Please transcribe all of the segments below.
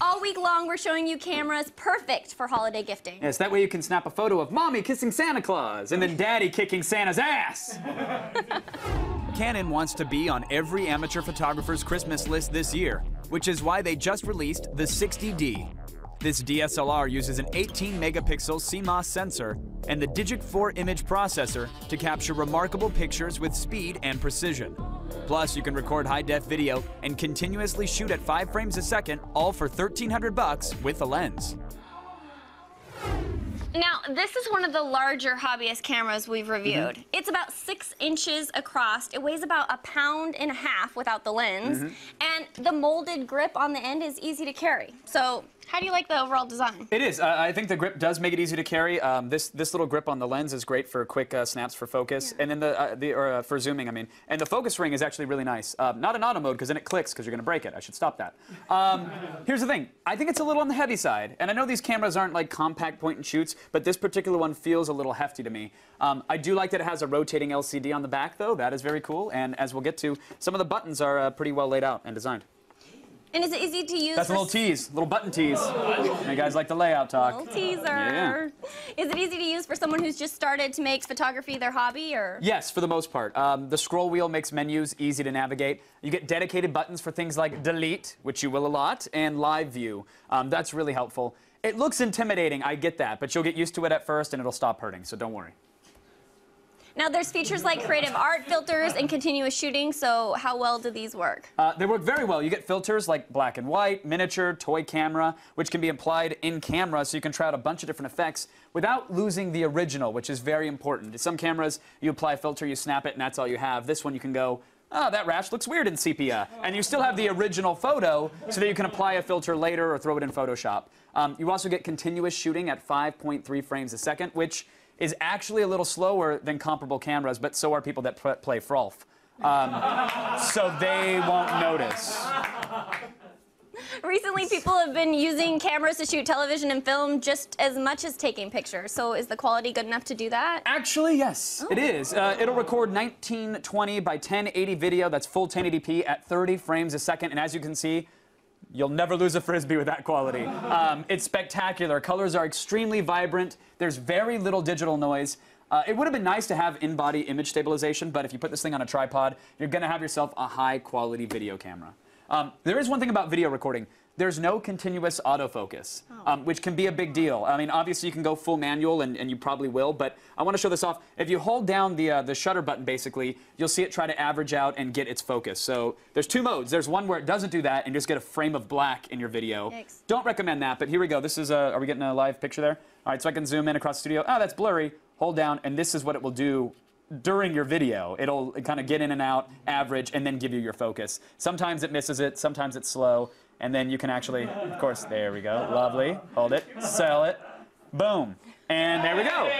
All week long, we're showing you cameras perfect for holiday gifting. Yes, that way you can snap a photo of mommy kissing Santa Claus and then daddy kicking Santa's ass. Canon wants to be on every amateur photographer's Christmas list this year, which is why they just released the 60D. This DSLR uses an 18 megapixel CMOS sensor and the Digic 4 image processor to capture remarkable pictures with speed and precision. Plus, you can record high-def video and continuously shoot at 5 frames a second, all for 1300 bucks with a lens. Now, this is one of the larger hobbyist cameras we've reviewed. Mm-hmm. It's about six inches across. It weighs about a pound and a half without the lens. Mm-hmm. And the molded grip on the end is easy to carry. So, how do you like the overall design? It is. Uh, I think the grip does make it easy to carry. Um, this this little grip on the lens is great for quick uh, snaps for focus, and then the uh, the or uh, for zooming. I mean, and the focus ring is actually really nice. Uh, not in auto mode because then it clicks because you're going to break it. I should stop that. Um, here's the thing. I think it's a little on the heavy side, and I know these cameras aren't like compact point and shoots, but this particular one feels a little hefty to me. Um, I do like that it has a rotating LCD on the back, though. That is very cool. And as we'll get to, some of the buttons are uh, pretty well laid out and designed. And is it easy to use? That's a little tease, little button tease. You guys like the layout talk. Little teaser. Yeah. Is it easy to use for someone who's just started to make photography their hobby, or? Yes, for the most part. Um, the scroll wheel makes menus easy to navigate. You get dedicated buttons for things like delete, which you will a lot, and live view. Um, that's really helpful. It looks intimidating, I get that, but you'll get used to it at first and it'll stop hurting, so don't worry. Now, there's features like creative art filters and continuous shooting. So, how well do these work? Uh, they work very well. You get filters like black and white, miniature, toy camera, which can be applied in camera so you can try out a bunch of different effects without losing the original, which is very important. Some cameras, you apply a filter, you snap it, and that's all you have. This one, you can go, oh, that rash looks weird in sepia. And you still have the original photo so that you can apply a filter later or throw it in Photoshop. Um, you also get continuous shooting at 5.3 frames a second, which is actually a little slower than comparable cameras, but so are people that pl- play Frolf. Um, so they won't notice. Recently, people have been using cameras to shoot television and film just as much as taking pictures. So, is the quality good enough to do that? Actually, yes, it is. Uh, it'll record 1920 by 1080 video. That's full 1080p at 30 frames a second. And as you can see, you'll never lose a frisbee with that quality. Um, it's spectacular. Colors are extremely vibrant. There's very little digital noise. Uh, it would have been nice to have in-body image stabilization, but if you put this thing on a tripod, you're to have yourself a high-quality video camera. Um, there is one thing about video recording. There's no continuous autofocus, um, which can be a big deal. I mean, obviously you can go full manual, and, and you probably will, but I want to show this off. If you hold down the, uh, the shutter button, basically, you'll see it try to average out and get its focus. So there's two modes. There's one where it doesn't do that, and just get a frame of black in your video. Yikes. Don't recommend that, but here we go. This is, a, are we getting a live picture there? All right, so I can zoom in across the studio. Oh, that's blurry. Hold down, and this is what it will do during your video. It'll kind of get in and out, average, and then give you your focus. Sometimes it misses it, sometimes it's slow, and then you can actually, of course, there we go. Lovely. Hold it, sell it, boom. And there we go.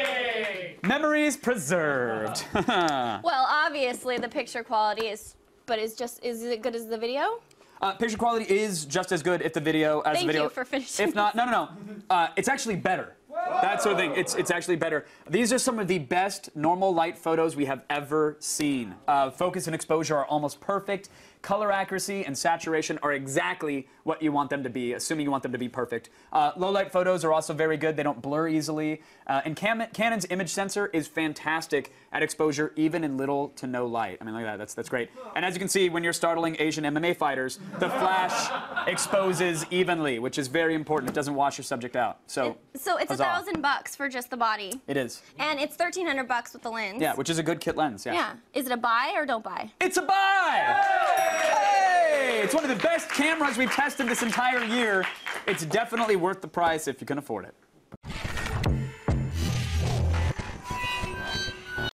Memories preserved. Well, obviously, the picture quality is, but is just is it good as the video? Uh, picture quality is just as good if the video as Thank the video. Thank you for finishing If not, no, no, no. Uh, it's actually better. That sort of thing. It's it's actually better. These are some of the best normal light photos we have ever seen. Uh, focus and exposure are almost perfect. Color accuracy and saturation are exactly what you want them to be, assuming you want them to be perfect. Uh, low light photos are also very good. They don't blur easily. Uh, and Cam- Canon's image sensor is fantastic at exposure, even in little to no light. I mean, look at that. That's that's great. And as you can see, when you're startling Asian MMA fighters, the flash exposes evenly, which is very important. It doesn't wash your subject out. So So it's a. thousand bucks for just the body, it is. and it's thirteen hundred bucks with the lens. Yeah, which is a good kit lens. Yeah. Yeah. Is it a buy or don't buy? It's a buy! Hey! It's one of the best cameras we've tested this entire year. It's definitely worth the price if you can afford it.